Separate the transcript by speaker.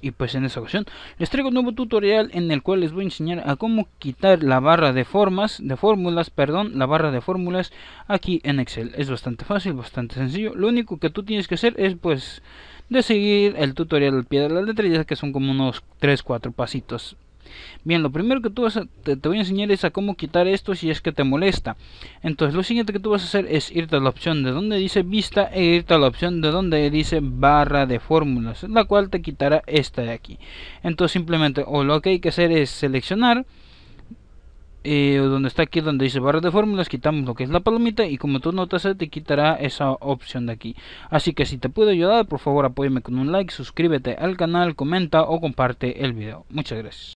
Speaker 1: y pues en esta ocasión les traigo un nuevo tutorial en el cual les voy a enseñar a cómo quitar la barra de formas de fórmulas perdón la barra de fórmulas aquí en excel. Es bastante fácil bastante sencillo. Lo único que tú tienes que hacer es pues de seguir el tutorial al pie de la letra ya que son como unos 3 4 pasitos Bien, lo primero que tú vas a, te, voy a enseñar es a cómo quitar esto si es que te molesta. Entonces, lo siguiente que tú vas a hacer es irte a la opción de donde dice vista e irte a la opción de donde dice barra de fórmulas, la cual te quitará esta de aquí. Entonces, simplemente o lo que hay que hacer es seleccionar eh, donde está aquí donde dice barra de fórmulas quitamos lo que es la palomita y como tú notas te quitará esa opción de aquí así que si te puedo ayudar por favor apóyame con un like suscríbete al canal comenta o comparte el video muchas gracias